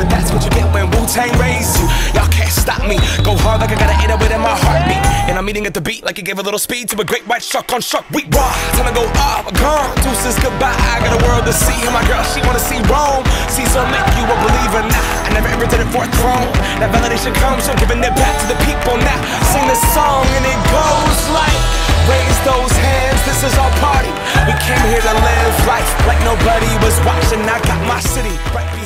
but that's what you get when Wu-Tang raised you. Y'all can't stop me. Go hard like I gotta hit it within my heartbeat. And I'm eating at the beat like it gave a little speed to a great white shark on shark. We raw. Time to go up, gone. Deuces, goodbye. I got a world to see. And my girl, she wanna see Rome. Caesar make you a believer now. Nah, I never ever did it for a throne. That validation comes from giving it back to the people now. Sing this song and it goes like, raise those hands. This is our party. We came here to live life like nobody was watching. I got my city right